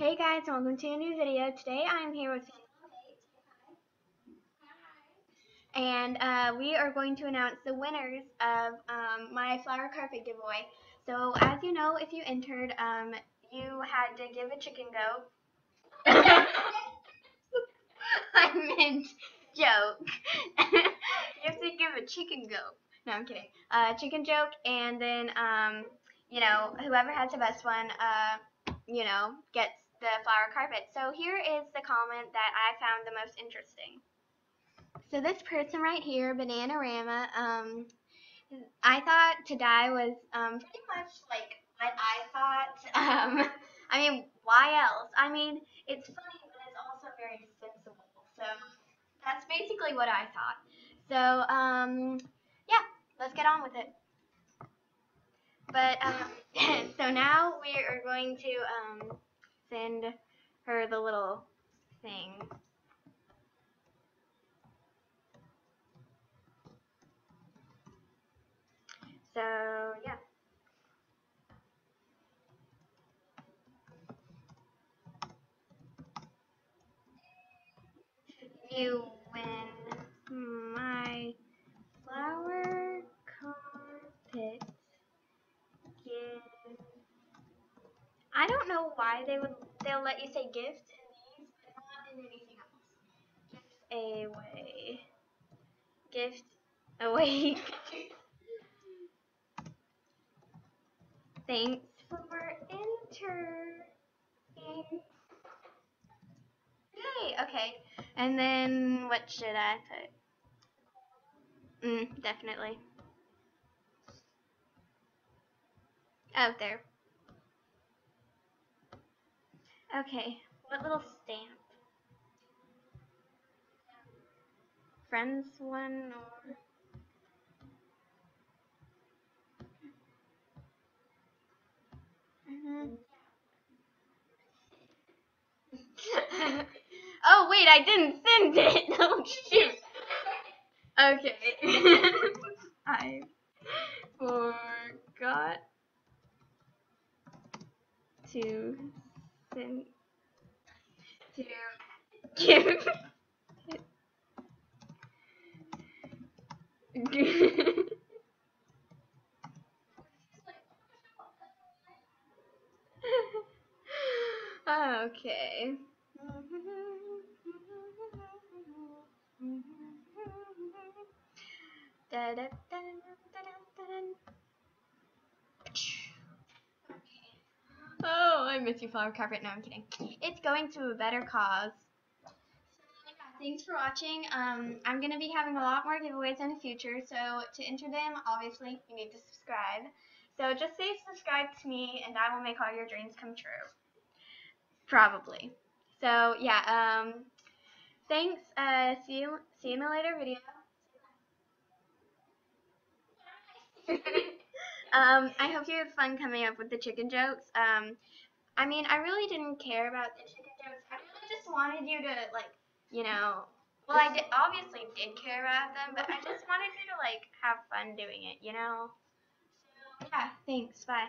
Hey guys, welcome to a new video. Today I am here with and uh, we are going to announce the winners of um, my flower carpet giveaway. So as you know, if you entered, um, you had to give a chicken goat. I meant joke. you have to give a chicken goat. No, I'm kidding. Uh, chicken joke, and then um, you know whoever has the best one, uh, you know, gets the flower carpet. So here is the comment that I found the most interesting. So this person right here, Bananarama, um, I thought to die was um, pretty much like what I thought. Um, I mean, why else? I mean, it's funny, but it's also very sensible. So that's basically what I thought. So um, yeah, let's get on with it. But um, so now we are going to um, send her the little thing. So, yeah. You win my flower carpet gift. I don't know why they would they'll let you say gift in these, but not in anything else. Gift away. Gift away. Thanks for entering. Yay, okay. And then what should I put? Mm, definitely. Oh, there. Okay, what little stamp? Friends one or mm-hmm. oh wait, I didn't send it. Oh shoot. Okay. I forgot to send to give ah, okay. Da, da, da, Oh, I miss you, flower carpet. No, I'm kidding. It's going to a better cause. Thanks for watching. Um, I'm going to be having a lot more giveaways in the future, so to enter them, obviously, you need to subscribe. So just say subscribe to me, and I will make all your dreams come true. Probably. So, yeah, um, thanks. Uh, see you, see you in a later video. Um, I hope you had fun coming up with the chicken jokes. Um, I mean, I really didn't care about the chicken jokes. I really just wanted you to, like, you know, well, I did, obviously did care about them, but I just wanted you to, like, have fun doing it, you know? So, yeah, thanks. Bye.